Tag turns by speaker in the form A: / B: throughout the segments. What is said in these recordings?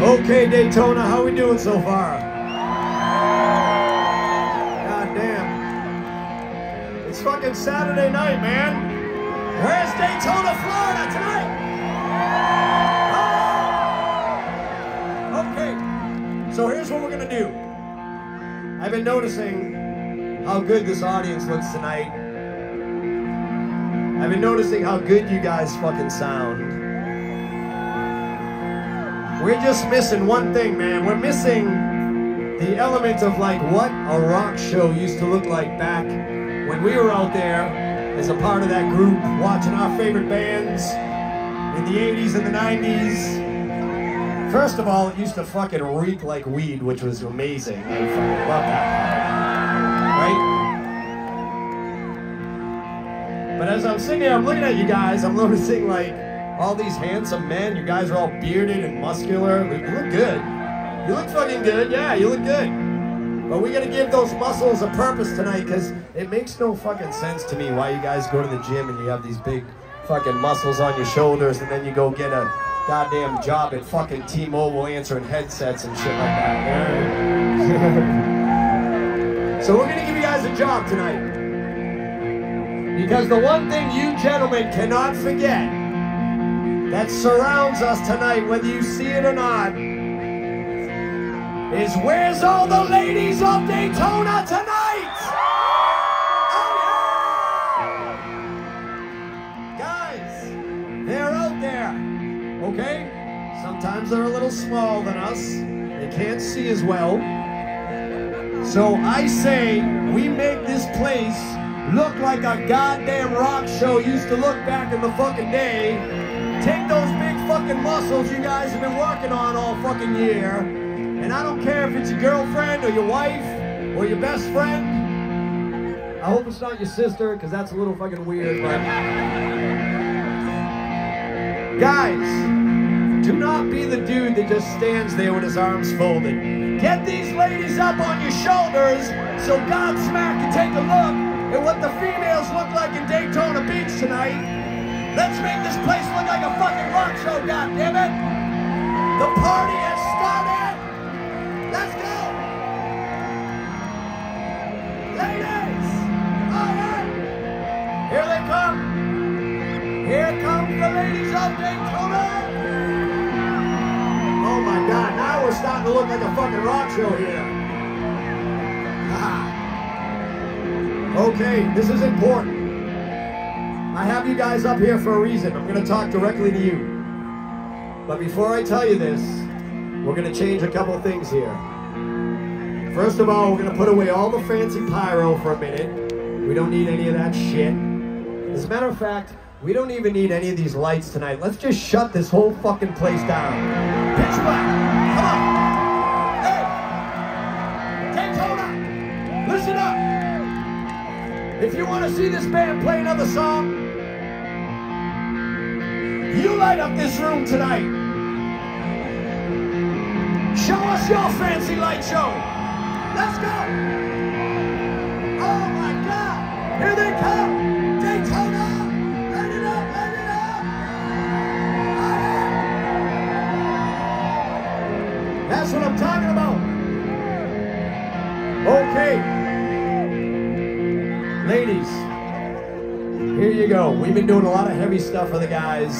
A: Okay, Daytona, how we doing so far? God damn. It's fucking Saturday night, man. Where's Daytona, Florida tonight? Okay, so here's what we're gonna do. I've been noticing how good this audience looks tonight. I've been noticing how good you guys fucking sound. We're just missing one thing, man. We're missing the element of like what a rock show used to look like back when we were out there as a part of that group watching our favorite bands in the 80s and the 90s. First of all, it used to fucking reek like weed, which was amazing. I fucking love that. Right? But as I'm sitting here, I'm looking at you guys, I'm noticing like all these handsome men. You guys are all bearded and muscular. You look good. You look fucking good. Yeah, you look good. But we gotta give those muscles a purpose tonight because it makes no fucking sense to me why you guys go to the gym and you have these big fucking muscles on your shoulders and then you go get a goddamn job at fucking T-Mobile answering headsets and shit like that. so we're gonna give you guys a job tonight. Because the one thing you gentlemen cannot forget that surrounds us tonight, whether you see it or not, is where's all the ladies of Daytona tonight? Oh, yeah! Guys, they're out there, okay? Sometimes they're a little small than us. They can't see as well. So I say we make this place look like a goddamn rock show used to look back in the fucking day Take those big fucking muscles you guys have been working on all fucking year, and I don't care if it's your girlfriend or your wife or your best friend. I hope it's not your sister, because that's a little fucking weird, but... Guys, do not be the dude that just stands there with his arms folded. Get these ladies up on your shoulders so Godsmack can take a look at what the females look like in Daytona Beach tonight. Let's make this place look like a fucking rock show, goddammit! The party has started! Let's go! Ladies! Yeah! Here they come! Here come the ladies of Daytona! Oh my god, now we're starting to look like a fucking rock show here. Ah. okay, this is important. I have you guys up here for a reason. I'm going to talk directly to you. But before I tell you this, we're going to change a couple things here. First of all, we're going to put away all the fancy pyro for a minute. We don't need any of that shit. As a matter of fact, we don't even need any of these lights tonight. Let's just shut this whole fucking place down. Pitch black. Come on. Hey! Daytona! Listen up! If you want to see this band play another song, you light up this room tonight. Show us your fancy light show. Let's go. Oh my God. Here they come. Daytona. Light it up, light it up. That's what I'm talking about. Okay. Ladies, here you go. We've been doing a lot of heavy stuff for the guys.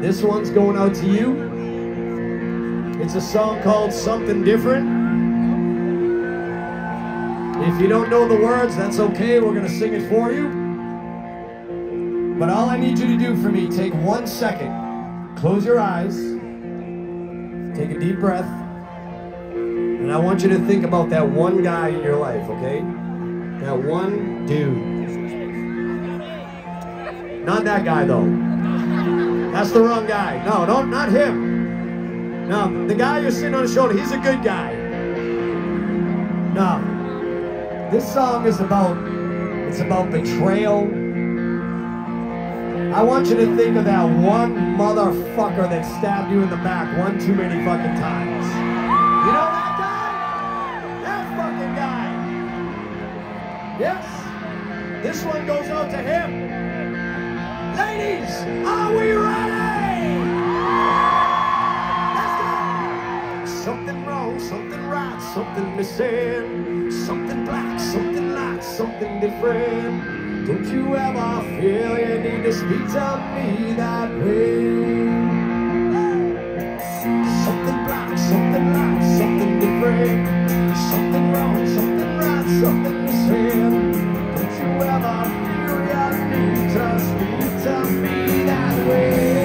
A: This one's going out to you. It's a song called Something Different. If you don't know the words, that's okay. We're going to sing it for you. But all I need you to do for me, take one second, close your eyes, take a deep breath, and I want you to think about that one guy in your life, okay? That one dude. Not that guy, though. That's the wrong guy. No, don't, not him. No, the guy you're sitting on his shoulder, he's a good guy. No. This song is about, it's about betrayal. I want you to think of that one motherfucker that stabbed you in the back one too many fucking times. You know that guy? That fucking guy. Yes. This one goes out to him. Ladies, are we ready? Let's go. Something wrong, something right, something missing. Something black, something light, something different. Don't you ever feel you need to speak to me that way? Something black, something light, something different. Something wrong, something right, something missing. Don't you ever Trust me, tell me that way.